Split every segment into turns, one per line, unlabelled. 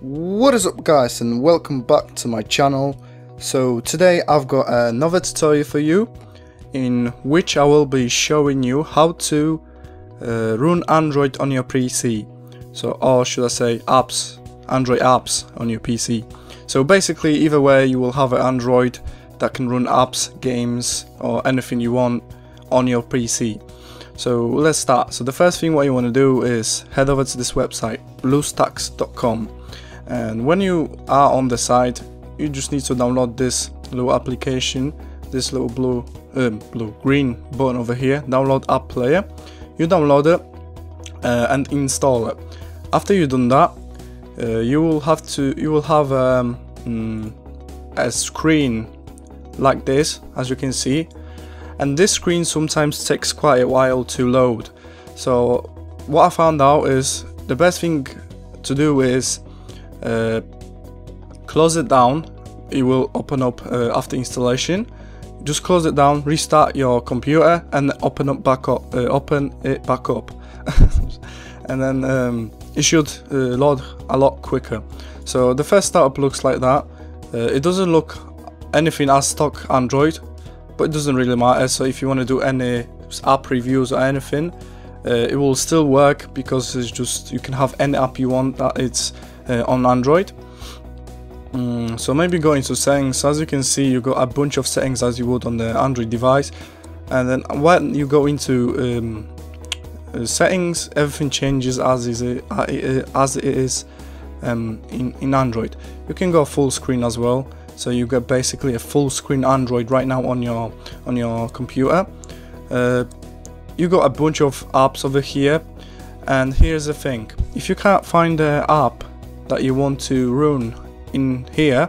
What is up guys and welcome back to my channel. So today I've got another tutorial for you in which I will be showing you how to uh, run Android on your PC. So or should I say apps, Android apps on your PC. So basically either way you will have an Android that can run apps, games or anything you want on your PC. So let's start. So the first thing what you want to do is head over to this website bluestacks.com and when you are on the site you just need to download this little application this little blue um, blue green button over here download app player. You download it uh, and install it. After you've done that uh, you will have to you will have um, mm, a screen like this as you can see. And this screen sometimes takes quite a while to load. So what I found out is the best thing to do is uh, close it down. It will open up uh, after installation. Just close it down restart your computer and open up back up uh, open it back up. And then um, it should uh, load a lot quicker. So the first startup looks like that. Uh, it doesn't look anything as stock android but it doesn't really matter. So if you want to do any app reviews or anything uh, it will still work because it's just you can have any app you want that it's uh, on Android. Mm, so maybe go into settings, as you can see you got a bunch of settings as you would on the Android device and then when you go into um, uh, settings everything changes as is it, uh, as it is um, in, in Android. You can go full screen as well so you get basically a full screen Android right now on your on your computer. Uh, you got a bunch of apps over here and here's the thing if you can't find the app that you want to run in here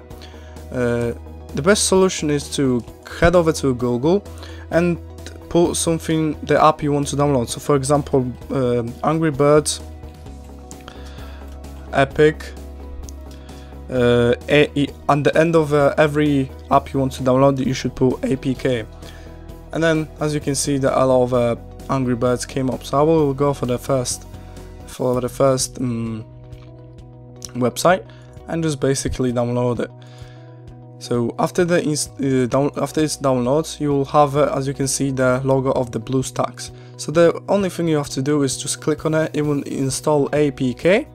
uh, the best solution is to head over to Google and put something the app you want to download. So for example uh, Angry Birds Epic uh, at the end of uh, every app you want to download you should put APK and then as you can see that a lot of uh, Angry Birds came up. So I will go for the first for the first um, website and just basically download it. So after the uh, down after it's downloads, you will have uh, as you can see the logo of the BlueStacks. So the only thing you have to do is just click on it. It will install APK.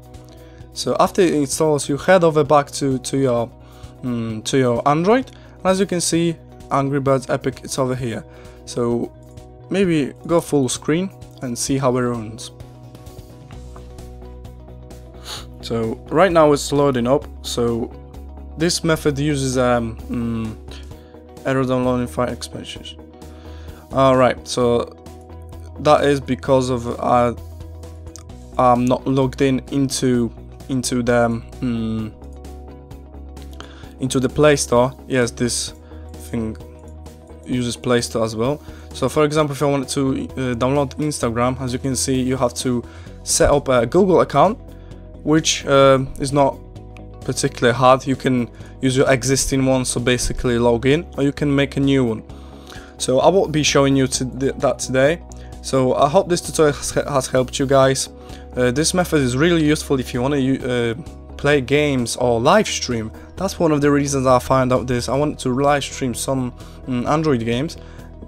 So after it installs, you head over back to to your um, to your Android. And as you can see, Angry Birds Epic it's over here. So maybe go full screen and see how it runs. So right now it's loading up. So this method uses um, mm, error downloading file expansions. Alright, so that is because of uh, I'm not logged in into into the mm, into the Play Store. Yes, this thing uses Play Store as well. So for example, if I wanted to uh, download Instagram, as you can see, you have to set up a Google account which uh, is not particularly hard. You can use your existing one, so basically log in, or you can make a new one. So I won't be showing you to that today. So I hope this tutorial has helped you guys. Uh, this method is really useful if you want to uh, play games or live stream. That's one of the reasons I found out this. I wanted to live stream some um, Android games,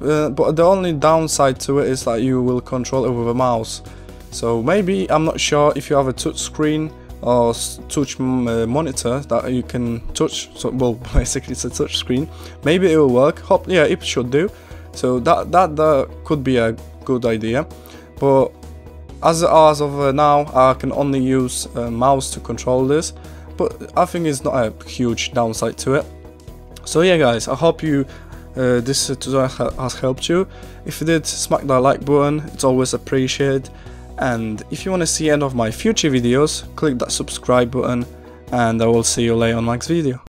uh, but the only downside to it is that you will control it with a mouse. So maybe, I'm not sure if you have a touch screen or touch uh, monitor that you can touch, so, well basically it's a touch screen, maybe it will work, Hope, yeah it should do, so that, that, that could be a good idea, but as, as of now I can only use a mouse to control this, but I think it's not a huge downside to it. So yeah guys, I hope you uh, this tutorial has helped you. If you did, smack that like button, it's always appreciated and if you want to see any of my future videos, click that subscribe button and I will see you later on next video.